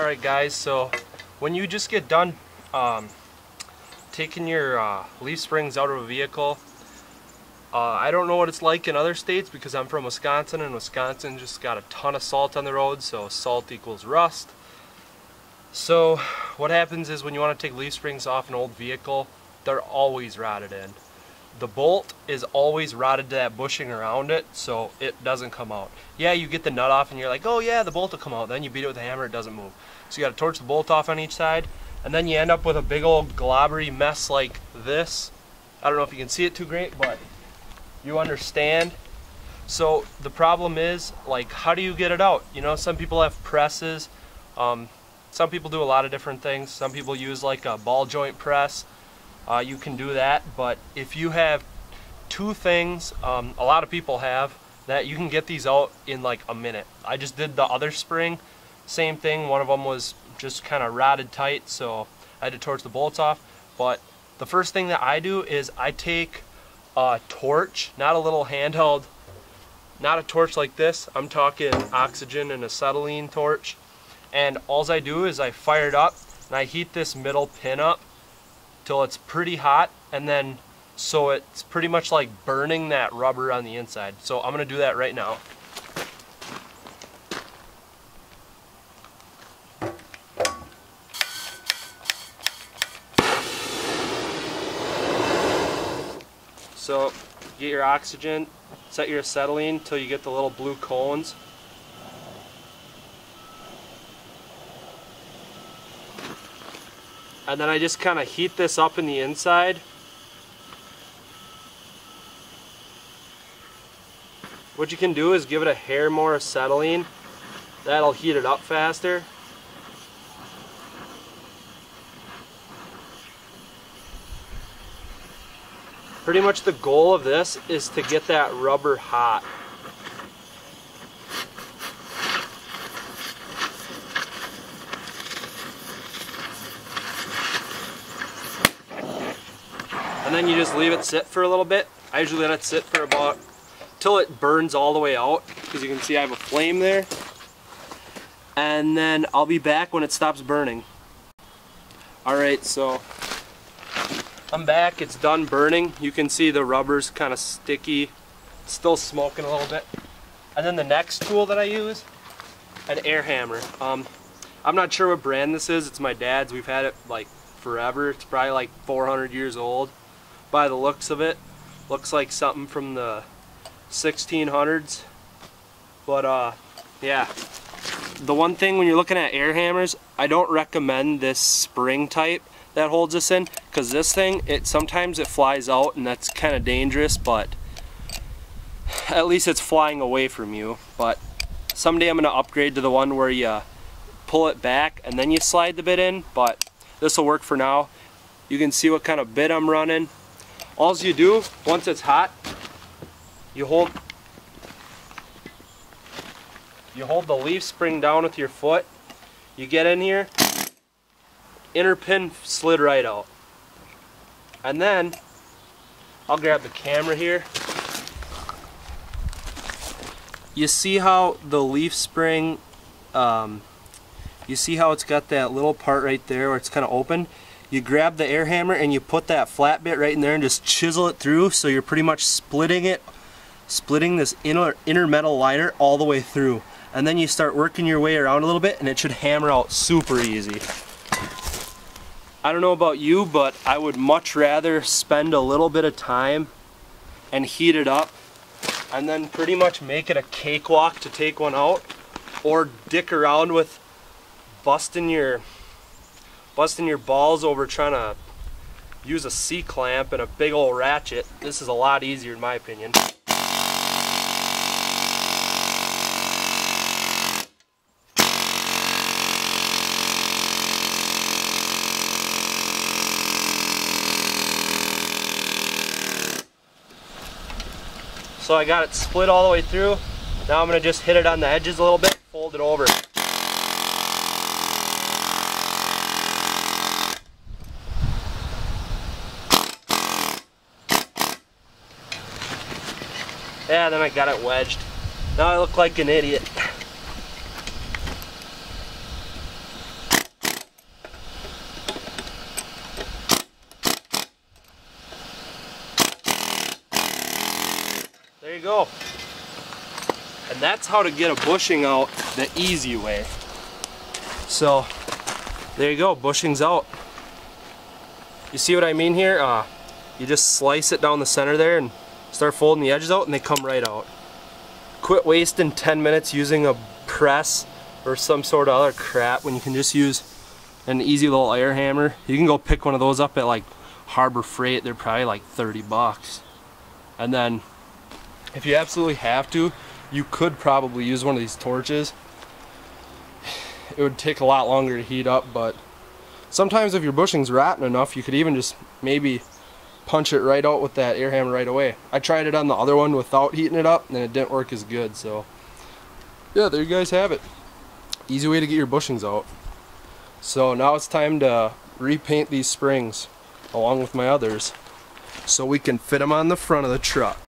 Alright guys, so when you just get done um, taking your uh, leaf springs out of a vehicle, uh, I don't know what it's like in other states because I'm from Wisconsin and Wisconsin just got a ton of salt on the road, so salt equals rust. So what happens is when you want to take leaf springs off an old vehicle, they're always rotted in. The bolt is always rotted to that bushing around it, so it doesn't come out. Yeah, you get the nut off and you're like, oh yeah, the bolt will come out. Then you beat it with a hammer, it doesn't move. So you got to torch the bolt off on each side, and then you end up with a big old globbery mess like this. I don't know if you can see it too great, but you understand. So the problem is, like, how do you get it out? You know, some people have presses. Um, some people do a lot of different things. Some people use like a ball joint press uh, you can do that. But if you have two things, um, a lot of people have, that you can get these out in like a minute. I just did the other spring, same thing. One of them was just kind of rotted tight, so I had to torch the bolts off. But the first thing that I do is I take a torch, not a little handheld, not a torch like this. I'm talking oxygen and acetylene torch. And all I do is I fire it up and I heat this middle pin up till it's pretty hot and then so it's pretty much like burning that rubber on the inside. So I'm to do that right now. So get your oxygen, set your acetylene till you get the little blue cones. And then I just kind of heat this up in the inside. What you can do is give it a hair more acetylene. That'll heat it up faster. Pretty much the goal of this is to get that rubber hot. And then you just leave it sit for a little bit. I usually let it sit for about till it burns all the way out because you can see I have a flame there. And then I'll be back when it stops burning. Alright so I'm back it's done burning. You can see the rubber's kind of sticky still smoking a little bit. And then the next tool that I use an air hammer. Um, I'm not sure what brand this is it's my dad's we've had it like forever it's probably like 400 years old by the looks of it. Looks like something from the 1600s. But uh, yeah. The one thing when you're looking at air hammers, I don't recommend this spring type that holds this in because this thing, it sometimes it flies out and that's kind of dangerous, but at least it's flying away from you. But someday I'm going to upgrade to the one where you pull it back and then you slide the bit in, but this will work for now. You can see what kind of bit I'm running. All you do, once it's hot, you hold you hold the leaf spring down with your foot, you get in here, inner pin slid right out. And then, I'll grab the camera here. You see how the leaf spring, um, you see how it's got that little part right there where it's kind of open? You grab the air hammer and you put that flat bit right in there and just chisel it through so you're pretty much splitting it splitting this inner, inner metal liner all the way through. And then you start working your way around a little bit and it should hammer out super easy. I don't know about you but I would much rather spend a little bit of time and heat it up and then pretty much make it a cakewalk to take one out or dick around with busting your busting your balls over trying to use a C-clamp and a big old ratchet. This is a lot easier in my opinion. So I got it split all the way through. Now I'm going to just hit it on the edges a little bit, fold it over. Yeah, then I got it wedged. Now I look like an idiot. There you go. And that's how to get a bushing out the easy way. So, there you go, bushing's out. You see what I mean here? Uh, you just slice it down the center there and start folding the edges out and they come right out. Quit wasting 10 minutes using a press or some sort of other crap when you can just use an easy little air hammer. You can go pick one of those up at like Harbor Freight. They're probably like 30 bucks. And then if you absolutely have to, you could probably use one of these torches. It would take a lot longer to heat up, but sometimes if your bushing's rotten enough, you could even just maybe punch it right out with that air hammer right away. I tried it on the other one without heating it up, and it didn't work as good, so yeah, there you guys have it. Easy way to get your bushings out. So now it's time to repaint these springs along with my others so we can fit them on the front of the truck.